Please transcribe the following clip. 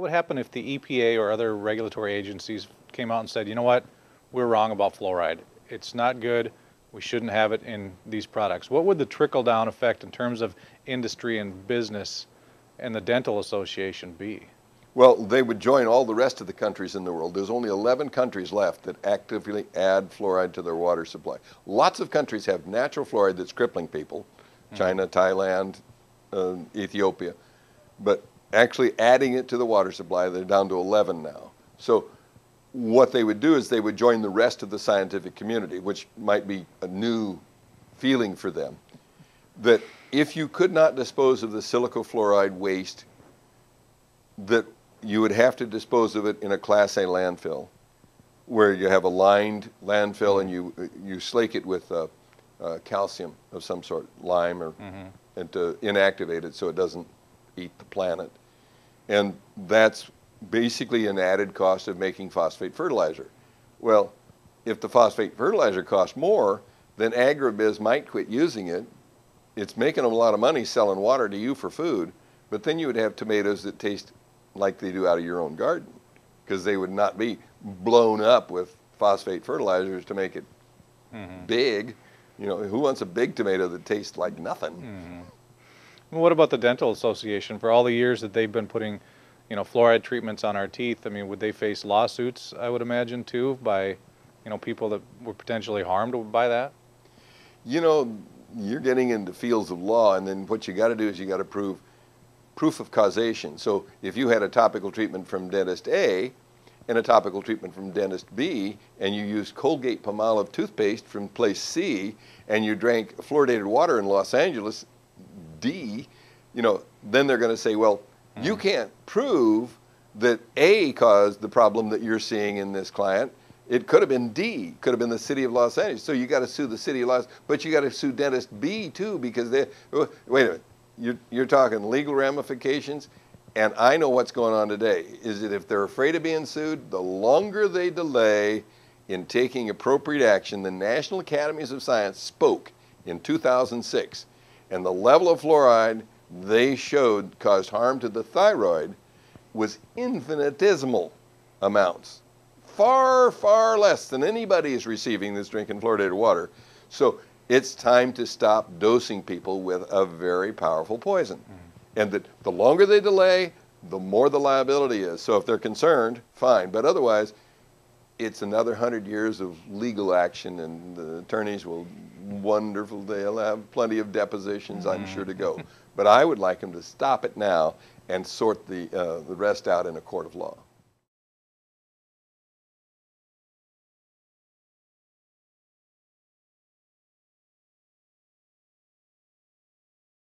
What would happen if the EPA or other regulatory agencies came out and said, you know what, we're wrong about fluoride. It's not good. We shouldn't have it in these products. What would the trickle down effect in terms of industry and business and the dental association be? Well, they would join all the rest of the countries in the world. There's only 11 countries left that actively add fluoride to their water supply. Lots of countries have natural fluoride that's crippling people China, Thailand, uh, Ethiopia. But actually adding it to the water supply, they're down to 11 now. So what they would do is they would join the rest of the scientific community, which might be a new feeling for them, that if you could not dispose of the silico fluoride waste, that you would have to dispose of it in a Class A landfill, where you have a lined landfill and you you slake it with uh, uh, calcium of some sort, lime, or mm-hmm. and to inactivate it so it doesn't eat the planet, and that's basically an added cost of making phosphate fertilizer. Well, if the phosphate fertilizer costs more, then agribiz might quit using it. It's making them a lot of money selling water to you for food, but then you would have tomatoes that taste like they do out of your own garden because they would not be blown up with phosphate fertilizers to make it mm-hmm. big. You know, who wants a big tomato that tastes like nothing? Mm-hmm. What about the dental association? For all the years that they've been putting, you know, fluoride treatments on our teeth, I mean, would they face lawsuits? I would imagine too by, you know, people that were potentially harmed by that. You know, you're getting into fields of law, and then what you got to do is you got to prove proof of causation. So if you had a topical treatment from dentist A and a topical treatment from dentist B, and you used Colgate Palmolive toothpaste from place C, and you drank fluoridated water in Los Angeles, D, you know, then they're going to say, well, mm. you can't prove that A caused the problem that you're seeing in this client. It could have been D, could have been the city of Los Angeles. So you got to sue the city of Los, Angeles, but you got to sue dentist B too because they. Wait a minute, you're, you're talking legal ramifications. And I know what's going on today is that if they're afraid of being sued, the longer they delay in taking appropriate action, the National Academies of Science spoke in 2006, and the level of fluoride they showed caused harm to the thyroid was infinitesimal amounts, far, far less than anybody is receiving that's drinking fluoridated water. So it's time to stop dosing people with a very powerful poison. Mm-hmm. And that the longer they delay, the more the liability is. So if they're concerned, fine. But otherwise, it's another hundred years of legal action, and the attorneys will wonderful. They'll have plenty of depositions, I'm sure, to go. Mm-hmm. But I would like them to stop it now and sort the uh, the rest out in a court of law.